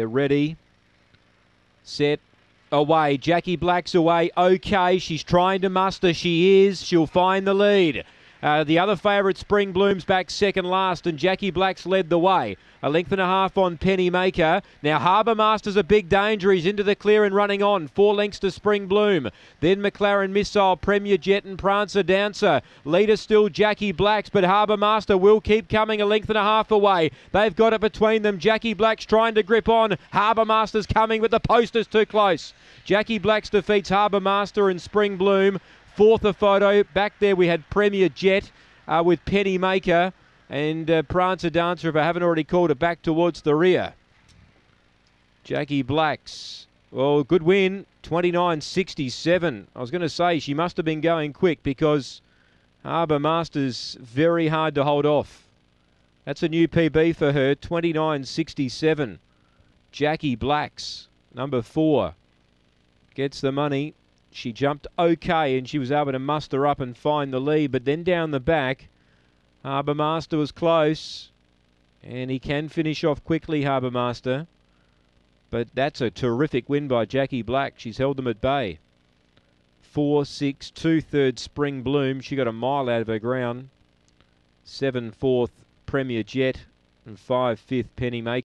They're ready. Set. Away. Jackie Black's away. Okay. She's trying to muster. She is. She'll find the lead. Uh, the other favourite, Spring Blooms, back second last, and Jackie Black's led the way. A length and a half on Penny Maker. Now Harbour Master's a big danger. He's into the clear and running on. Four lengths to Spring Bloom. Then McLaren Missile, Premier Jet and Prancer Dancer. Leader still Jackie Black's, but Harbour Master will keep coming a length and a half away. They've got it between them. Jackie Black's trying to grip on. Harbour Master's coming, but the post is too close. Jackie Black's defeats Harbour Master and Spring Bloom. Fourth a photo. Back there we had Premier Jet uh, with Penny Maker and uh, Prancer Dancer, if I haven't already called it, back towards the rear. Jackie Blacks. Well, good win. 29.67. I was going to say she must have been going quick because Harbour Masters very hard to hold off. That's a new PB for her. 29.67. Jackie Blacks, number four, gets the money she jumped okay and she was able to muster up and find the lead. But then down the back, Harbour Master was close. And he can finish off quickly, Harbour Master. But that's a terrific win by Jackie Black. She's held them at bay. Four, six, two thirds Spring Bloom. She got a mile out of her ground. Seven fourth Premier Jet and five fifth Penny Maker.